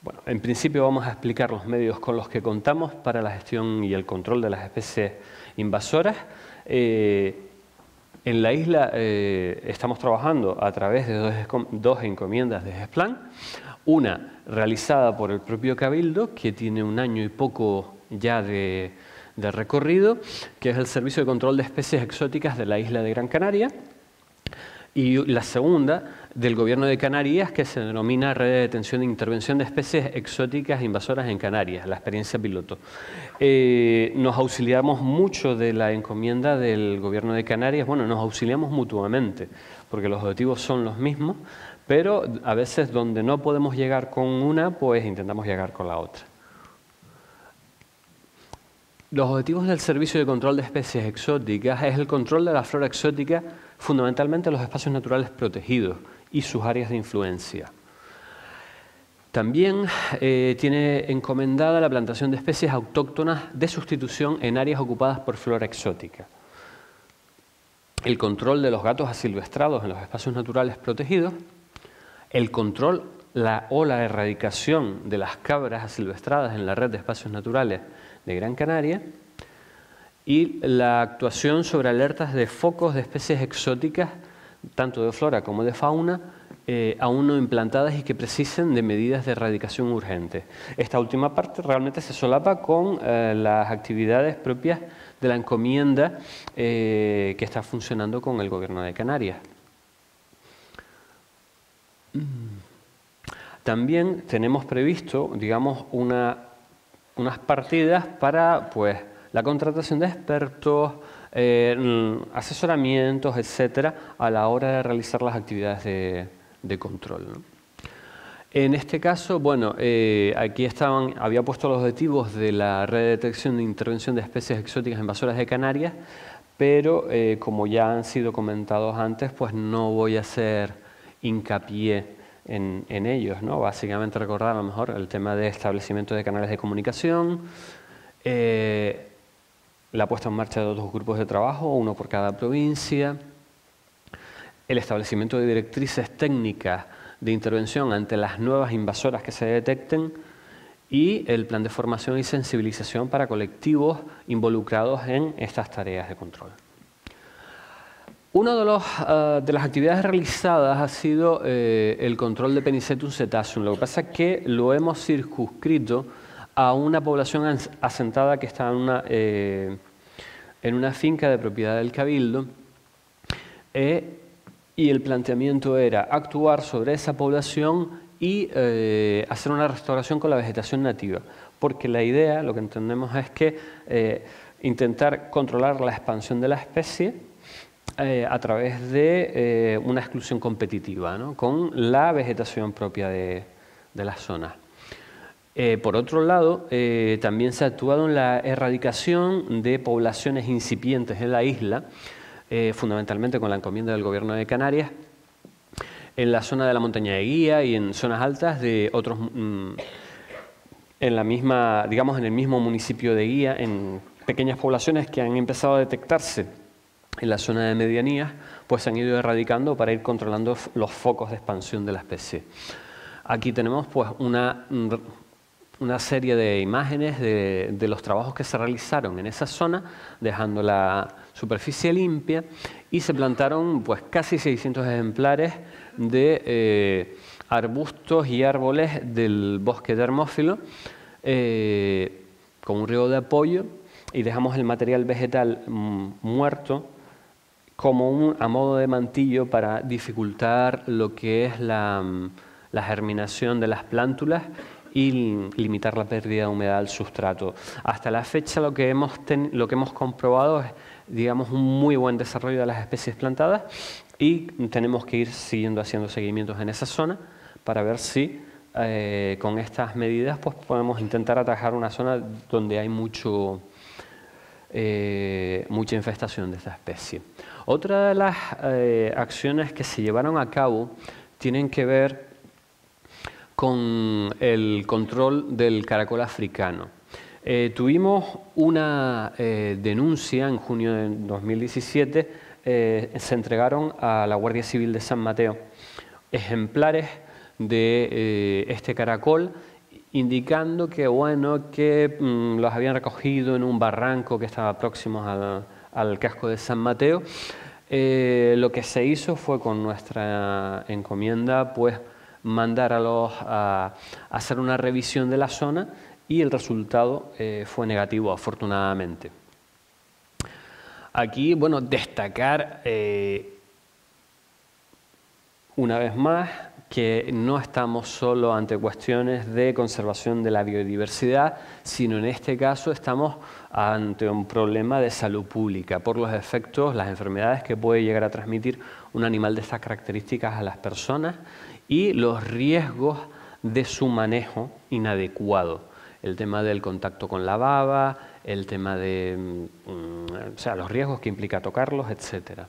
Bueno, en principio vamos a explicar los medios con los que contamos para la gestión y el control de las especies invasoras. Eh, en la isla eh, estamos trabajando a través de dos, encomiendas de GESPLAN, una realizada por el propio Cabildo, que tiene un año y poco ya de, de recorrido, que es el Servicio de Control de Especies Exóticas de la isla de Gran Canaria, y la segunda del Gobierno de Canarias, que se denomina Red de Detención e Intervención de Especies Exóticas Invasoras en Canarias, la experiencia piloto. Eh, nos auxiliamos mucho de la encomienda del Gobierno de Canarias, bueno, nos auxiliamos mutuamente, porque los objetivos son los mismos, pero a veces donde no podemos llegar con una, pues intentamos llegar con la otra. Los objetivos del Servicio de Control de Especies Exóticas es el control de la flora exótica, fundamentalmente los espacios naturales protegidos y sus áreas de influencia. También eh, tiene encomendada la plantación de especies autóctonas de sustitución en áreas ocupadas por flora exótica. El control de los gatos asilvestrados en los espacios naturales protegidos. El control o la erradicación de las cabras asilvestradas en la red de espacios naturales de Gran Canaria y la actuación sobre alertas de focos de especies exóticas, tanto de flora como de fauna, eh, aún no implantadas y que precisen de medidas de erradicación urgentes. Esta última parte realmente se solapa con eh, las actividades propias de la encomienda eh, que está funcionando con el Gobierno de Canarias. También tenemos previsto, digamos, una unas partidas para pues, la contratación de expertos, eh, asesoramientos, etcétera, a la hora de realizar las actividades de, control. En este caso, bueno, eh, aquí estaban, había puesto los objetivos de la red de detección e intervención de especies exóticas invasoras de Canarias, pero eh, como ya han sido comentados antes, pues no voy a hacer hincapié en, ellos. ¿no? Básicamente recordar a lo mejor el tema de establecimiento de canales de comunicación, eh, la puesta en marcha de dos grupos de trabajo, uno por cada provincia, el establecimiento de directrices técnicas de intervención ante las nuevas invasoras que se detecten y el plan de formación y sensibilización para colectivos involucrados en estas tareas de control. Una de, eh, de, las actividades realizadas ha sido eh, el control de Penicetum cetáceum. Lo que pasa es que lo hemos circunscrito a una población asentada que está en una, eh, en una finca de propiedad del Cabildo y el planteamiento era actuar sobre esa población y hacer una restauración con la vegetación nativa. Porque la idea, lo que entendemos es que intentar controlar la expansión de la especie eh, a través de eh, una exclusión competitiva, con la vegetación propia de, la zona. Eh, por otro lado, también se ha actuado en la erradicación de poblaciones incipientes en la isla, fundamentalmente con la encomienda del Gobierno de Canarias, en la zona de la montaña de Guía y en zonas altas de otros, mm, en la misma, digamos, en el mismo municipio de Guía, en pequeñas poblaciones que han empezado a detectarse en la zona de medianías, pues se han ido erradicando para ir controlando los focos de expansión de la especie. Aquí tenemos pues una, una serie de imágenes de, los trabajos que se realizaron en esa zona, dejando la superficie limpia y se plantaron pues casi 600 ejemplares de eh, arbustos y árboles del bosque dermófilo eh, con un río de apoyo y dejamos el material vegetal mm, muerto como un, a modo de mantillo para dificultar lo que es la, germinación de las plántulas y limitar la pérdida de humedad al sustrato. Hasta la fecha lo que hemos, lo que hemos comprobado es digamos, un muy buen desarrollo de las especies plantadas y tenemos que ir siguiendo haciendo seguimientos en esa zona para ver si eh, con estas medidas pues, podemos intentar atajar una zona donde hay mucho, eh, mucha infestación de esta especie. Otra de las eh, acciones que se llevaron a cabo tienen que ver con el control del caracol africano. Eh, tuvimos una denuncia en junio de 2017, se entregaron a la Guardia Civil de San Mateo ejemplares de este caracol indicando que, bueno, que mm, los habían recogido en un barranco que estaba próximo al, casco de San Mateo. Eh, lo que se hizo fue con nuestra encomienda, pues mandar a los a, hacer una revisión de la zona y el resultado eh, fue negativo, afortunadamente. Aquí, bueno, destacar eh, una vez más que no estamos solo ante cuestiones de conservación de la biodiversidad, sino en este caso estamos ante un problema de salud pública por los efectos, las enfermedades que puede llegar a transmitir un animal de estas características a las personas y los riesgos de su manejo inadecuado. El tema del contacto con la baba, el tema de mm, o sea, los riesgos que implica tocarlos, etcétera.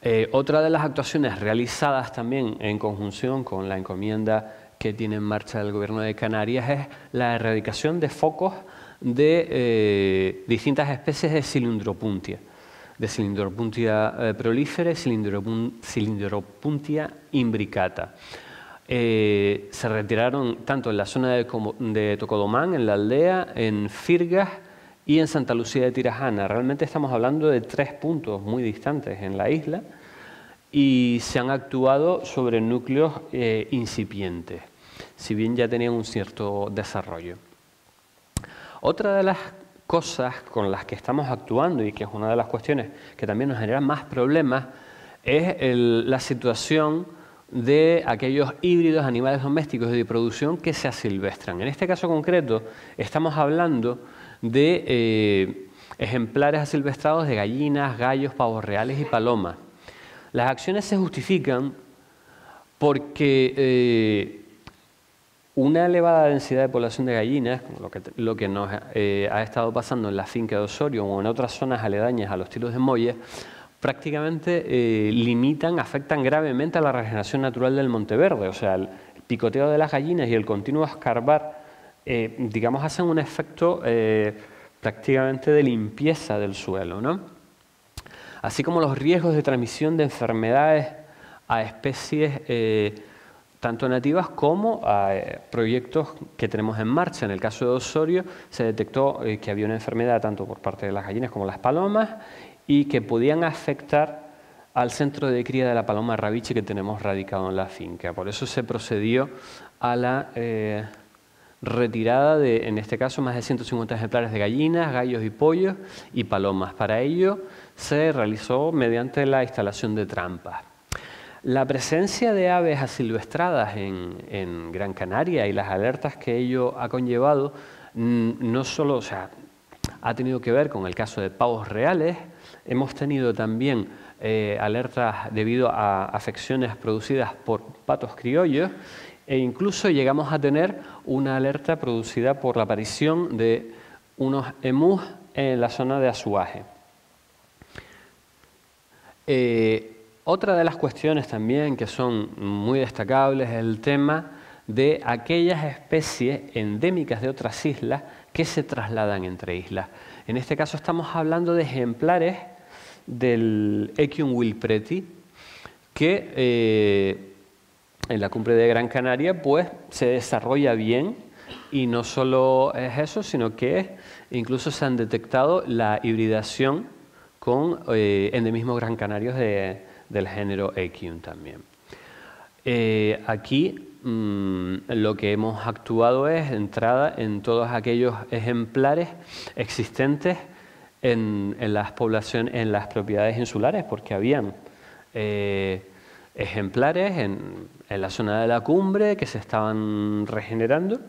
Eh, otra de las actuaciones realizadas también en conjunción con la encomienda que tiene en marcha el Gobierno de Canarias es la erradicación de focos de eh, distintas especies de cilindropuntia, de cilindropuntia eh, prolífera y cilindropuntia imbricata. se retiraron tanto en la zona de, de Tocodomán, en la aldea, en Firgas y en Santa Lucía de Tirajana. Realmente estamos hablando de tres puntos muy distantes en la isla y se han actuado sobre núcleos eh, incipientes, si bien ya tenían un cierto desarrollo. Otra de las cosas con las que estamos actuando y que es una de las cuestiones que también nos genera más problemas es la situación de aquellos híbridos animales domésticos de producción que se asilvestran. En este caso concreto estamos hablando de eh, ejemplares asilvestrados de gallinas, gallos, pavos reales y palomas. Las acciones se justifican porque eh, una elevada densidad de población de gallinas, lo que, lo que nos eh, ha estado pasando en la finca de Osorio o en otras zonas aledañas a los tiros de Molle, prácticamente limitan, afectan gravemente a la regeneración natural del Monteverde. O sea, el picoteo de las gallinas y el continuo escarbar eh, digamos, hacen un efecto eh, prácticamente de limpieza del suelo, ¿no? Así como los riesgos de transmisión de enfermedades a especies eh, tanto nativas como a proyectos que tenemos en marcha. En el caso de Osorio se detectó que había una enfermedad tanto por parte de las gallinas como las palomas y que podían afectar al centro de cría de la paloma rabiche que tenemos radicado en la finca. Por eso se procedió a la retirada de, en este caso, más de 150 ejemplares de gallinas, gallos y pollos y palomas. Para ello se realizó mediante la instalación de trampas. La presencia de aves asilvestradas en, Gran Canaria y las alertas que ello ha conllevado mm, no solo o sea, ha tenido que ver con el caso de pavos reales, hemos tenido también eh, alertas debido a afecciones producidas por patos criollos e incluso llegamos a tener una alerta producida por la aparición de unos emus en la zona de Azuaje. Eh, otra de las cuestiones también que son muy destacables es el tema de aquellas especies endémicas de otras islas que se trasladan entre islas. En este caso estamos hablando de ejemplares del Equium wilpreti que eh, en la cumbre de Gran Canaria, pues se desarrolla bien y no solo es eso, sino que incluso se han detectado la hibridación con eh, endemismos gran canarios del género Equium también. Eh, aquí mm, lo que hemos actuado es entrada en todos aquellos ejemplares existentes en, las poblaciones, en las propiedades insulares, porque habían eh, ejemplares en, la zona de la cumbre que se estaban regenerando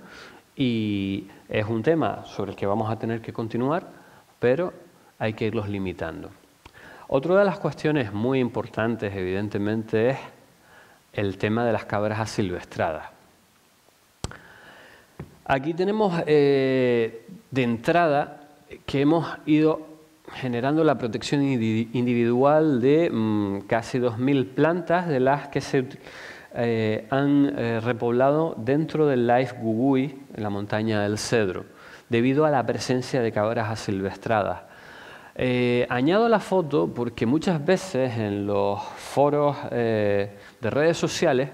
y es un tema sobre el que vamos a tener que continuar, pero hay que irlos limitando. Otra de las cuestiones muy importantes, evidentemente, es el tema de las cabras asilvestradas. Aquí tenemos eh, de entrada que hemos ido generando la protección individual de mm, casi 2.000 plantas, de las que se eh, han eh, repoblado dentro del Life Gugui, en la montaña del Cedro, debido a la presencia de cabras asilvestradas. Eh, añado la foto porque muchas veces en los foros de redes sociales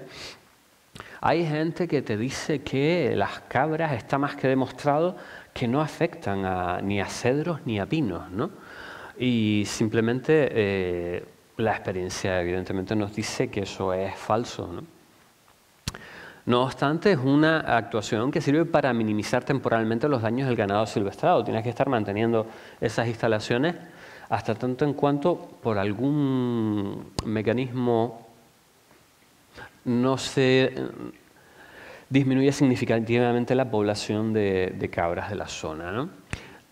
Hay gente que te dice que las cabras está más que demostrado que no afectan ni a cedros ni a pinos, ¿no? Y simplemente eh, la experiencia evidentemente nos dice que eso es falso, ¿no? Obstante, es una actuación que sirve para minimizar temporalmente los daños del ganado silvestrado. Tienes que estar manteniendo esas instalaciones hasta tanto en cuanto por algún mecanismo no se disminuye significativamente la población de, cabras de la zona.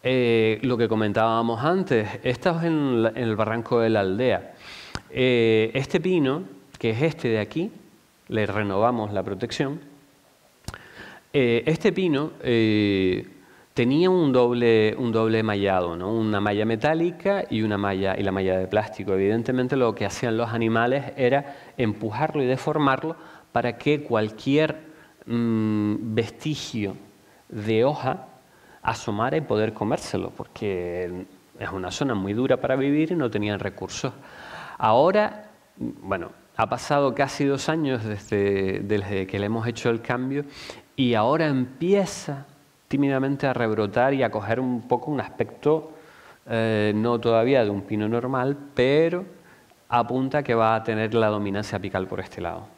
Eh, lo que comentábamos antes, estamos en, el barranco de la aldea. Eh, este pino, que es este de aquí, le renovamos la protección. Eh, este pino tenía un doble, un doble mallado, ¿no? una malla metálica y, una malla, y la malla de plástico. Evidentemente lo que hacían los animales era empujarlo y deformarlo para que cualquier mm, vestigio de hoja asomara y poder comérselo, porque es una zona muy dura para vivir y no tenían recursos. Ahora, bueno, ha pasado casi dos años desde, desde que le hemos hecho el cambio y ahora empieza tímidamente a rebrotar y a coger un poco un aspecto, eh, no todavía de un pino normal, pero apunta que va a tener la dominancia apical por este lado.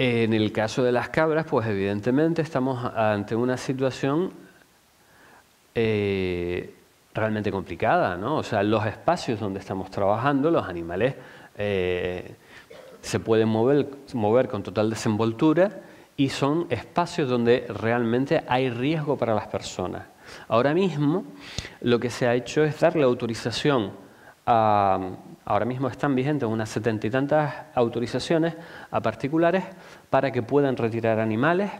En el caso de las cabras, pues evidentemente estamos ante una situación eh, realmente complicada, ¿no? O sea, los espacios donde estamos trabajando, los animales eh, se pueden mover, mover con total desenvoltura y son espacios donde realmente hay riesgo para las personas. Ahora mismo lo que se ha hecho es darle autorización ahora mismo están vigentes unas setenta y tantas autorizaciones a particulares para que puedan retirar animales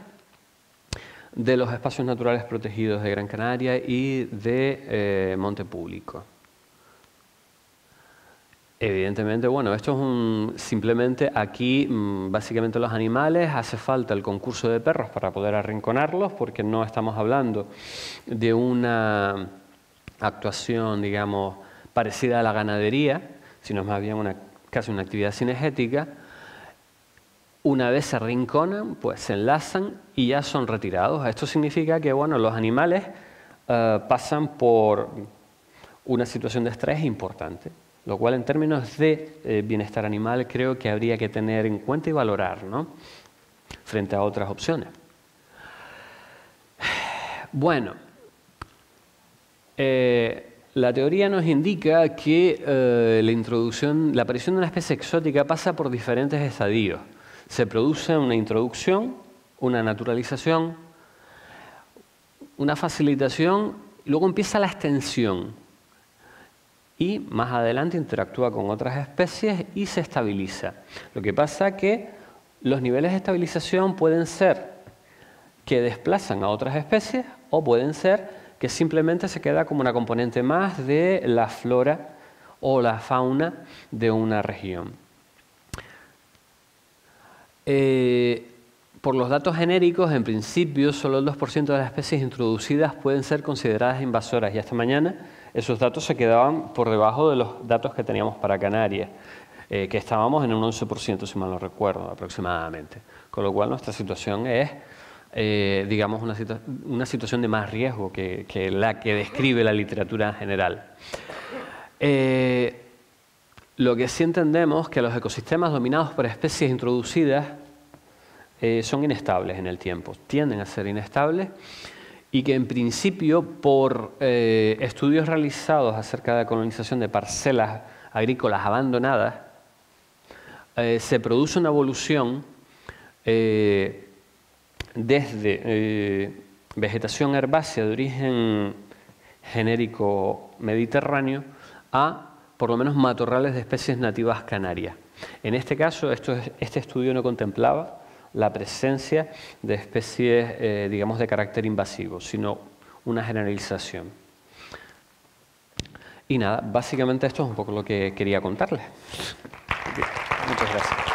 de los espacios naturales protegidos de Gran Canaria y de eh, Monte Público. Evidentemente, bueno, esto es un, simplemente aquí, mm, básicamente los animales, hace falta el concurso de perros para poder arrinconarlos, porque no estamos hablando de una actuación, digamos, parecida a la ganadería, sino más bien una, casi una actividad cinegética. Una vez se arrinconan, pues se enlazan y ya son retirados. Esto significa que, bueno, los animales eh, pasan por una situación de estrés importante lo cual en términos de eh, bienestar animal creo que habría que tener en cuenta y valorar ¿no? frente a otras opciones. Bueno, eh, la teoría nos indica que eh, la introducción, la aparición de una especie exótica pasa por diferentes estadios. Se produce una introducción, una naturalización, una facilitación, y luego empieza la extensión y más adelante interactúa con otras especies y se estabiliza. Lo que pasa que los niveles de estabilización pueden ser que desplazan a otras especies o pueden ser que simplemente se queda como una componente más de la flora o la fauna de una región. Eh, por los datos genéricos, en principio, solo el 2% de las especies introducidas pueden ser consideradas invasoras y hasta mañana esos datos se quedaban por debajo de los datos que teníamos para Canarias, eh, que estábamos en un 11%, si mal no recuerdo, aproximadamente. Con lo cual nuestra situación es, eh, digamos, una, situación de más riesgo que, la que describe la literatura en general. Eh, lo que sí entendemos que los ecosistemas dominados por especies introducidas son inestables en el tiempo, tienden a ser inestables y que en principio por eh, estudios realizados acerca de la colonización de parcelas agrícolas abandonadas, eh, se produce una evolución eh, desde vegetación herbácea de origen genérico mediterráneo a por lo menos matorrales de especies nativas canarias. En este caso, este estudio no contemplaba la presencia de especies, eh, digamos, de carácter invasivo, sino una generalización. Y nada, básicamente esto es un poco lo que quería contarles. Muchas gracias.